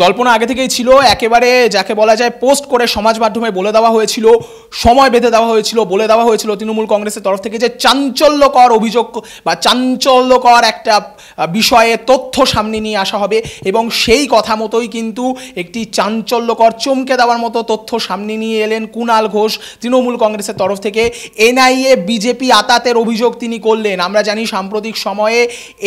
জল্পনা আগে থেকেই ছিল, একেবারে যাকে বলা যায় পোস্ট করে সমাজ মাধ্যমে বলে দেওয়া হয়েছিল, সময় বেঁধে দেওয়া হয়েছিল, বলে দেওয়া হয়েছিল তৃণমূল কংগ্রেসের তরফ থেকে যে চাঞ্চল্যকর অভিযোগ বা চাঞ্চল্যকর একটা বিষয়ে তথ্য সামনে নিয়ে আসা হবে এবং সেই কথা মতোই কিন্তু একটি চাঞ্চল্যকর চমকে দেওয়ার মতো তথ্য সামনে নিয়ে এলেন কুণাল ঘোষ তৃণমূল কংগ্রেসের তরফ থেকে। এনআইএ, বিজেপি আতাতের অভিযোগ তিনি করলেন। আমরা জানি সাম্প্রতিক সময়ে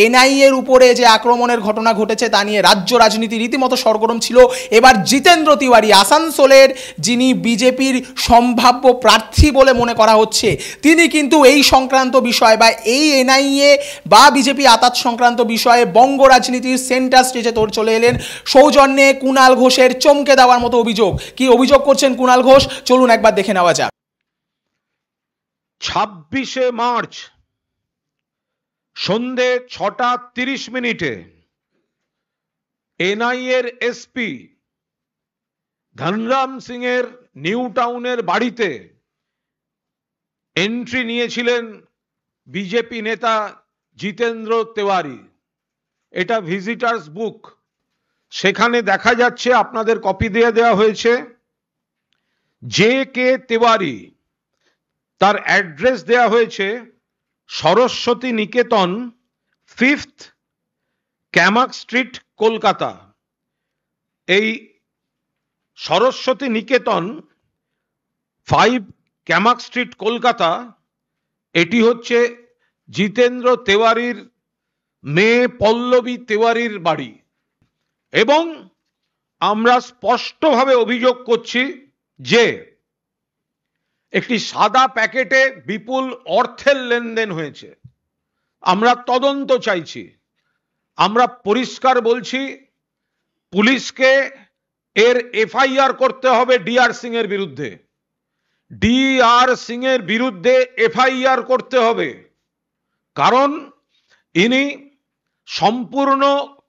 এনআইএর উপরে যে আক্রমণের ঘটনা ঘটেছে তা নিয়ে রাজ্য রাজনীতি রীতিমতো সরগরম ছিল। এবার জিতেন্দ্র তিওয়ারি আসানসোলের, যিনি বিজেপির সম্ভাব্য প্রার্থী বলে মনে করা হচ্ছে, তিনি কিন্তু এই সংক্রান্ত বিষয় বা এই এনআইএ বা বিজেপি আতাত সংক্রান্ত বিষয়ে বঙ্গ রাজনীতির সেন্টার স্টেজে তোর চলে এলেন। সৌজন্যে কুণাল ঘোষের চমকে দেওয়ার মতো অভিযোগ। কি অভিযোগ করছেন কুণাল ঘোষ? চলুন একবার দেখে নেওয়া যাক। ছাব্বিশে মার্চ, সন্ধে ছটা তিরিশ মিনিটে এনআইএর এসপি ধনরাম সিং এর নিউ টাউনের বাড়িতে এন্ট্রি নিয়েছিলেন বিজেপি নেতা জিতেন্দ্র তেওয়ারি। এটা ভিজিটার্স বুক। সেখানে দেখা যাচ্ছে, আপনাদের কপি দিয়ে দেওয়া হয়েছে, জে কে তেওয়ারি, তার অ্যাড্রেস দেয়া হয়েছে Saraswati Niketan fifth Camac street Kolkata. এই Saraswati Niketan five Camac street Kolkata, এটি হচ্ছে জিতেন্দ্র তেওয়ারির, মেয়ে পল্লবী তেওয়ারির বাড়ি। এবং আমরা স্পষ্টভাবে অভিযোগ করছি যে, একটি সাদা প্যাকেটে বিপুল অর্থের লেনদেন হয়েছে। আমরা তদন্ত চাইছি। আমরা পরিষ্কার বলছি, পুলিশকে এর এফআইআর করতে হবে ডিআর সিং এর বিরুদ্ধে। ডিআর সিং এর বিরুদ্ধে এফআইআর করতে হবে। কারণ ইনি সম্পূর্ণ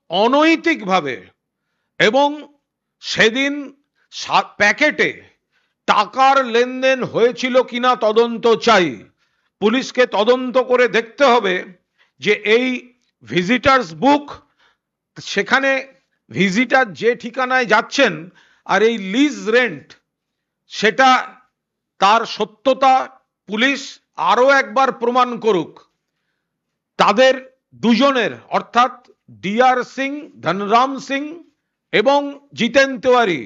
অনৈতিকভাবে এবং সেদিন প্যাকেটে টাকার লেনদেন হয়েছিল কিনা তদন্ত চাই। পুলিশকে তদন্ত করে দেখতে হবে যে এই ভিজিটার্স বুক সেখানে ভিজিটার যে ঠিকানায় যাচ্ছেন আর এই লিজ রেন্ট সেটা তার সত্যতা পুলিশ আরও একবার প্রমাণ করুক। তাদের দুজনের, অর্থাৎ ডিআর সিং, ধনরাম সিং এবং জিতেন তেওয়ারি,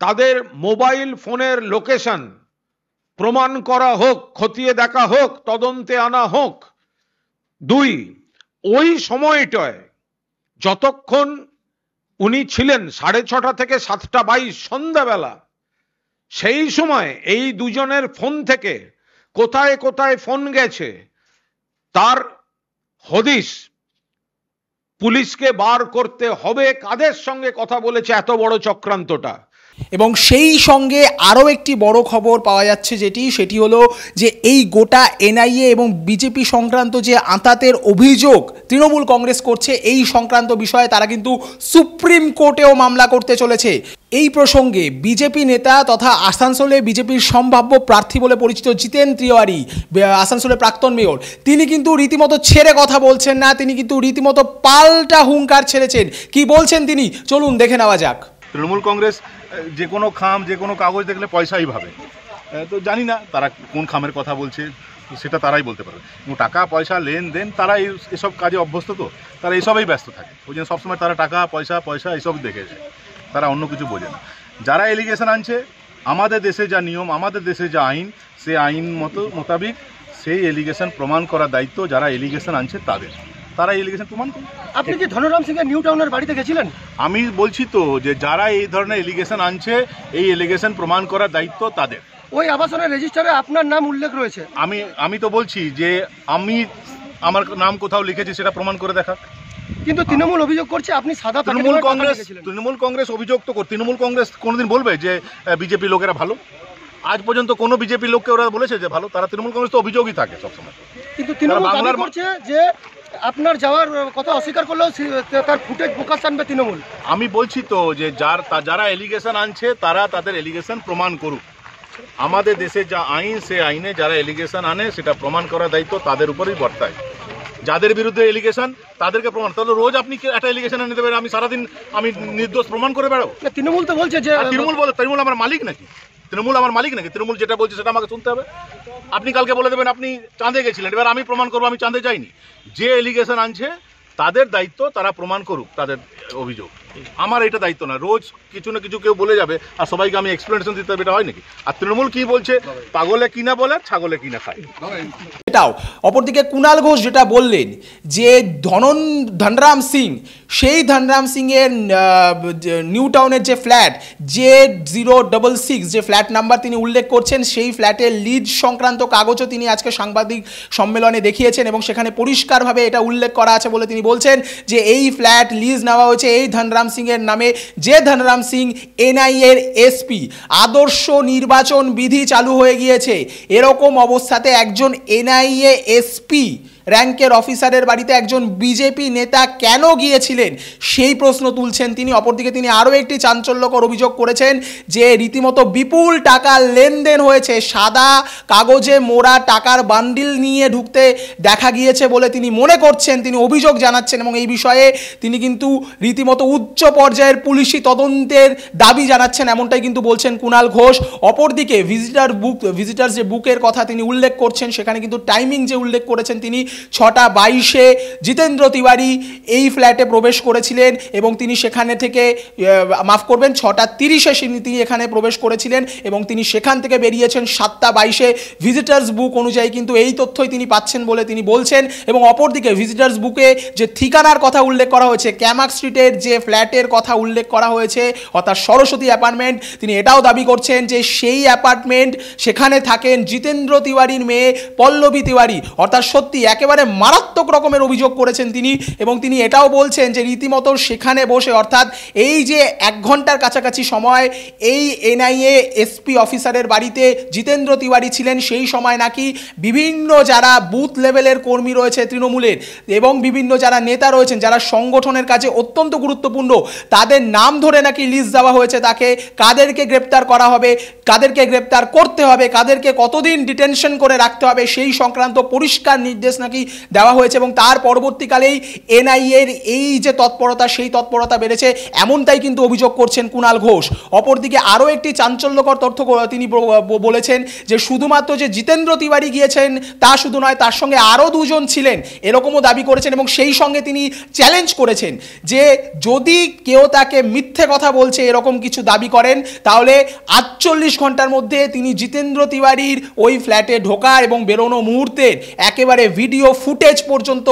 তাদের মোবাইল ফোনের লোকেশন প্রমাণ করা হোক, খতিয়ে দেখা হোক, তদন্তে আনা হোক। দুই ওই সময়টায় যতক্ষণ উনি ছিলেন, সাড়ে ছটা থেকে সাতটা বাইশ সন্ধ্যাবেলা, সেই সময় এই দুজনের ফোন থেকে কোথায় কোথায় ফোন গেছে, তার হদিস পুলিশকে বার করতে হবে, কাদের সঙ্গে কথা বলেছে এত বড় চক্রান্তটা? এবং সেই সঙ্গে আরও একটি বড় খবর পাওয়া যাচ্ছে যেটি, সেটি হলো যে এই গোটা এনআইএ এবং বিজেপি সংক্রান্ত যে আঁতাতের অভিযোগ তৃণমূল কংগ্রেস করছে, এই সংক্রান্ত বিষয়ে তারা কিন্তু সুপ্রিম কোর্টেও মামলা করতে চলেছে। এই প্রসঙ্গে বিজেপি নেতা তথা আসানসোলে বিজেপির সম্ভাব্য প্রার্থী বলে পরিচিত জিতেন তিওয়ারি আসানসোলের প্রাক্তন মেয়র, তিনি কিন্তু রীতিমতো ছেড়ে কথা বলছেন না, তিনি কিন্তু রীতিমতো পাল্টা হুঙ্কার ছেড়েছেন। কি বলছেন তিনি? চলুন দেখে নেওয়া যাক। তৃণমূল কংগ্রেস, যে কোনো খাম, যে কোনো কাগজ দেখলে পয়সাই ভাবে। তো জানি না তারা কোন খামের কথা বলছে, সেটা তারাই বলতে পারবে। এবং টাকা, পয়সা, লেনদেন তারা এসব কাজে অভ্যস্ত তো, তারা এইসবেই ব্যস্ত থাকে। ওই জন্য সবসময় তারা টাকা, পয়সা পয়সা এইসব দেখেছে তারা অন্য কিছু বোঝে না। যারা এলিগেশন আনছে, আমাদের দেশে যা নিয়ম, আমাদের দেশে যা আইন, সে আইন মতো মোতাবিক, সেই এলিগেশন প্রমাণ করার দায়িত্ব যারা এলিগেশন আনছে তাদের। তারা এলিগেশন প্রমাণ করবে আপনি কি ধনরাম সিং এর নিউ টাউনের বাড়িতে গেছিলেন? আমি বলছি তো যে যারা এই ধরনের এলিগেশন আনছে এই এলিগেশন প্রমাণ করার দায়িত্ব তাদের। ওই আবাসনের রেজিস্টারে আপনার নাম উল্লেখ রয়েছে। আমি আমি তো বলছি যে আমি আমার নাম কোথাও লিখেছি সেটা প্রমাণ করে দেখা। কিন্তু তৃণমূল অভিযোগ করছে আপনি সাদা তৃণমূল কংগ্রেস তৃণমূল কংগ্রেস অভিযোগ তো কর- তৃণমূল কংগ্রেস কোনোদিন বলবে যে বিজেপি লোকেরা ভালো? আজ পর্যন্ত কোনো বিজেপি লোককে ওরা বলেছে যে ভালো তারা তৃণমূল কংগ্রেস তো অভিযোগই থাকে সবসময়। কিন্তু তৃণমূল দাবি করছে যে আপনার যাওয়ার কথা অস্বীকার করলেও তার ফুটেজ প্রকাশ আনবে তৃণমূল। আমি বলছি তো যে যার যারা এলিগেশন আনছে তারা তাদের এলিগেশন প্রমাণ করুক। আমাদের দেশে যা আইন সে আইনে যারা এলিগেশন আনে সেটা প্রমাণ করার দায়িত্ব তাদের উপরেই বর্তায়। যাদের বিরুদ্ধে এলিগেশন তাদেরকে প্রমাণ। তাহলে রোজ আপনি একটা এলিগেশন এনে দেবেন? আমি সারাদিন আমি নির্দোষ প্রমাণ করে বেড়াবো? তৃণমূল তো বলছে যে তৃণমূল বলে তৃণমূল আমার মালিক নাকি? তৃণমূল আমার মালিক নাকি? তৃণমূল যেটা বলছে সেটা আমাকে শুনতে হবে। আপনি কালকে বলে দেবেন আপনি চাঁদে গেছিলেন। এবার আমি প্রমাণ করব আমি চাঁদে যাইনি। যে এলিগেশন আনছে তাদের দায়িত্ব তারা প্রমাণ করুক তাদের অভিযোগ। আমার এটা দায়িত্ব না। রোজ কিছু না কিছু কেউ বলে যাবে আর সবাইকে আমি এক্সপ্লেনেশন দিতে হবে এটা হয় নাকি? আর তৃণমূল কি বলছে? পাগলে কিনা বলে ছাগলে কিনা খায়। এটাও অপরদিকে কুণাল ঘোষ যেটা বললেন, যে ধনন, ধনরাম সিং, সেই ধনরাম সিংয়ের নিউ টাউনের যে ফ্ল্যাট যে জিরো ডবল সিক্স, যে ফ্ল্যাট নাম্বার তিনি উল্লেখ করছেন, সেই ফ্ল্যাটের লিজ সংক্রান্ত কাগজও তিনি আজকে সাংবাদিক সম্মেলনে দেখিয়েছেন এবং সেখানে পরিষ্কারভাবে এটা উল্লেখ করা আছে বলে তিনি বলছেন যে এই ফ্ল্যাট লিজ নেওয়া হয়েছে এই ধনরাম সিংয়ের নামে। যে ধনরাম সিং এনআইএর এসপি, আদর্শ নির্বাচন বিধি চালু হয়ে গিয়েছে। এরকম অবস্থাতে একজন এনআইএ এসপি র্যাঙ্কের অফিসারের বাড়িতে একজন বিজেপি নেতা কেন গিয়েছিলেন? সেই প্রশ্ন তুলছেন তিনি। অপরদিকে তিনি আরও একটি চাঞ্চল্যকর অভিযোগ করেছেন যে রীতিমতো বিপুল টাকার লেনদেন হয়েছে। সাদা কাগজে মোড়া টাকার বান্ডিল নিয়ে ঢুকতে দেখা গিয়েছে বলে তিনি মনে করছেন। তিনি অভিযোগ জানাচ্ছেন এবং এই বিষয়ে তিনি কিন্তু রীতিমতো উচ্চ পর্যায়ের পুলিশি তদন্তের দাবি জানাচ্ছেন। এমনটাই কিন্তু বলছেন কুণাল ঘোষ। অপরদিকে ভিজিটার বুক ভিজিটার যে বুকের কথা তিনি উল্লেখ করছেন, সেখানে কিন্তু টাইমিং যে উল্লেখ করেছেন তিনি ছটা বাইশে জিতেন্দ্র তিওয়ারি এই ফ্ল্যাটে প্রবেশ করেছিলেন এবং তিনি সেখানে থেকে মাফ করবেন, ছটা তিরিশে তিনি এখানে প্রবেশ করেছিলেন এবং তিনি সেখান থেকে বেরিয়েছেন সাতটা বাইশে। ভিজিটার্স বুক অনুযায়ী কিন্তু এই তথ্যই তিনি পাচ্ছেন বলে তিনি বলছেন এবং অপরদিকে ভিজিটার্স বুকে যে ঠিকানার কথা উল্লেখ করা হয়েছে ক্যামাক স্ট্রিটের যে ফ্ল্যাটের কথা উল্লেখ করা হয়েছে, অর্থাৎ সরস্বতী অ্যাপার্টমেন্ট তিনি এটাও দাবি করছেন যে সেই অ্যাপার্টমেন্ট সেখানে থাকেন জিতেন্দ্র তিওয়ারির মেয়ে পল্লবী তিওয়ারি। অর্থাৎ সত্যি একেবারে মারাত্মক রকমের অভিযোগ করেছেন তিনি এবং তিনি এটাও বলছেন যে রীতিমতো সেখানে বসে, অর্থাৎ এই যে এক ঘণ্টার কাছাকাছি সময় এই এনআইএ এসপি অফিসারের বাড়িতে জিতেন্দ্র তিওয়ারি ছিলেন, সেই সময় নাকি বিভিন্ন যারা বুথ লেভেলের কর্মী রয়েছে তৃণমূলের এবং বিভিন্ন যারা নেতা রয়েছেন, যারা সংগঠনের কাছে অত্যন্ত গুরুত্বপূর্ণ, তাদের নাম ধরে নাকি লিস্ট দেওয়া হয়েছে তাকে, কাদেরকে গ্রেপ্তার করা হবে, কাদেরকে গ্রেপ্তার করতে হবে, কাদেরকে কতদিন ডিটেনশন করে রাখতে হবে, সেই সংক্রান্ত পরিষ্কার নির্দেশ নাকি দেওয়া হয়েছে এবং তার পরবর্তীকালেই এনআইএর এই যে তৎপরতা, সেই তৎপরতা বেড়েছে, এমনটাই কিন্তু অভিযোগ করছেন কুণাল ঘোষ। অপরদিকে আরও একটি চাঞ্চল্যকর তথ্য তিনি বলেছেন যে শুধুমাত্র যে জিতেন্দ্র তিওয়ারি গিয়েছেন, তা শুধু নয়, তার সঙ্গে আরও দুজন ছিলেন, এরকমও দাবি করেছেন এবং সেই সঙ্গে তিনি চ্যালেঞ্জ করেছেন যে যদি কেউ তাকে মিথ্যে কথা বলছে, এরকম কিছু দাবি করেন, তাহলে আটচল্লিশ ঘণ্টার মধ্যে তিনি জিতেন্দ্র তিওয়ারির ওই ফ্ল্যাটে ঢোকা এবং বেরোনো মুহূর্তের একেবারে ভিডিও ফুটেজ পর্যন্ত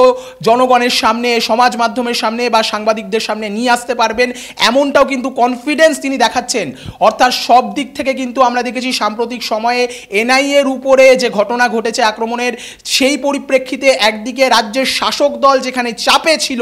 জনগণের সামনে, সমাজ মাধ্যমের সামনে বা সাংবাদিকদের সামনে নিয়ে আসতে পারবেন। এমনটাও কিন্তু কনফিডেন্স তিনি দেখাচ্ছেন। অর্থাৎ সব দিক থেকে কিন্তু আমরা দেখেছি সাম্প্রতিক সময়ে এনআইএর উপরে যে ঘটনা ঘটেছে আক্রমণের, সেই পরিপ্রেক্ষিতে একদিকে রাজ্যের শাসক দল যেখানে চাপে ছিল,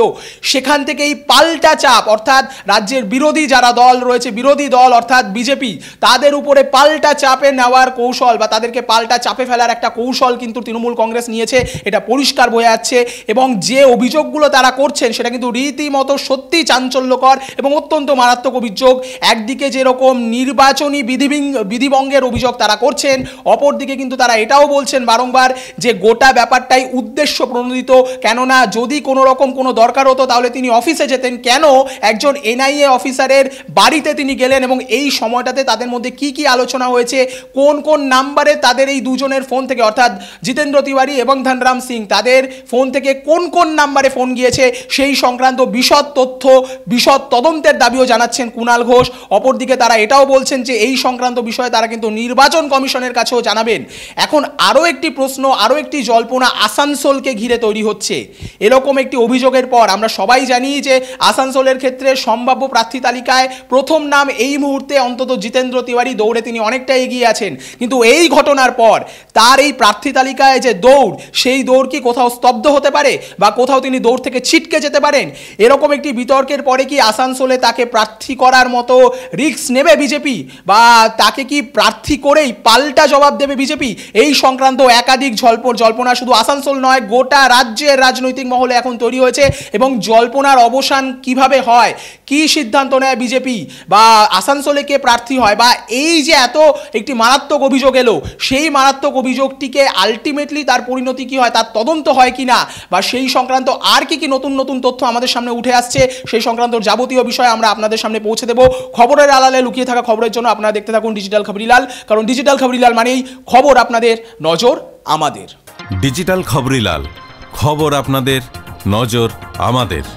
সেখান থেকেই পাল্টা চাপ, অর্থাৎ রাজ্যের বিরোধী যারা দল রয়েছে, বিরোধী দল, অর্থাৎ বিজেপি, তাদের উপরে পাল্টা চাপে নেওয়ার কৌশল বা তাদেরকে পাল্টা চাপে ফেলার একটা কৌশল কিন্তু তৃণমূল কংগ্রেস নিয়েছে। এটা পরিষ্কার বোঝা যাচ্ছে এবং যে অভিযোগগুলো তারা করছেন সেটা কিন্তু রীতিমতো সত্যি চাঞ্চল্যকর এবং অত্যন্ত মারাত্মক অভিযোগ। একদিকে যেরকম নির্বাচনী বিধিবিং- বিধিভঙ্গের অভিযোগ তারা করছেন, অপরদিকে কিন্তু তারা এটাও বলছেন বারংবার যে গোটা ব্যাপারটাই উদ্দেশ্য প্রণোদিত। কেননা যদি কোনো রকম কোনো দরকার হতো তাহলে তিনি অফিসে যেতেন। কেন? একজন এনআইএ অফিসারের বাড়িতে তিনি গেলেন এবং এই সময়টাতে তাদের মধ্যে কি কি আলোচনা হয়েছে, কোন কোন নাম্বারে তাদের এই দুজনের ফোন থেকে অর্থাৎ জিতেন্দ্র তিওয়ারি এবং ধনরাম সিং তাদের ফোন থেকে কোন কোন নাম্বারে ফোন গিয়েছে, সেই সংক্রান্ত বিশদ তথ্য, বিশদ তদন্তের দাবিও জানাচ্ছেন কুণাল ঘোষ। অপরদিকে তারা এটাও বলছেন যে, এই সংক্রান্ত বিষয়ে তারা কিন্তু নির্বাচন কমিশনের কাছেও জানাবেন। এখন আরও একটি প্রশ্ন, আরও একটি জল্পনা আসানসোলকে ঘিরে তৈরি হচ্ছে। এরকম একটি অভিযোগের পর আমরা সবাই জানি যে, আসানসোলের ক্ষেত্রে সম্ভাব্য প্রার্থী তালিকায় প্রথম নাম এই মুহূর্তে অন্তত জিতেন্দ্র তিওয়ারি দৌড়ে তিনি অনেকটা এগিয়ে আছেন। কিন্তু এই ঘটনার পর তার এই প্রার্থী তালিকায় যে দৌড়, সেই দৌড় কি কোথাও স্তব্ধ হতে পারে বা কোথাও তিনি দৌড় থেকে ছিটকে যেতে পারেন? এরকম একটি বিতর্কের পরে কি আসানসোলে তাকে প্রার্থী করার মতো রিস্ক নেবে বিজেপি? বা তাকে কি প্রার্থী করেই পাল্টা জবাব দেবে বিজেপি? এই সংক্রান্ত একাধিক জল্প জল্পনা শুধু আসানসোল নয়, গোটা রাজ্যের রাজনৈতিক মহলে এখন তৈরি হয়েছে এবং জল্পনার অবসান কীভাবে হয়? কি সিদ্ধান্ত নেয় বিজেপি? বা আসানসোলে কে প্রার্থী হয়? বা এই যে এত একটি মারাত্মক অভিযোগ এলো, সেই মারাত্মক অভিযোগটিকে আলটিমেটলি তার পরিণতি কি হয়? তার তদন্ত হয় কি না বা সেই সংক্রান্ত আর কি কি নতুন নতুন তথ্য আমাদের সামনে উঠে আসছে, সেই সংক্রান্ত যাবতীয় বিষয় আমরা আপনাদের সামনে পৌঁছে দেবো। খবরের আলালে লুকিয়ে থাকা খবরের জন্য আপনারা দেখতে থাকুন ডিজিটাল খবরিলাল কারণ ডিজিটাল খবরিলাল মানেই খবর আপনাদের, নজর আমাদের। ডিজিটাল খবরিলাল খবর আপনাদের, নজর আমাদের।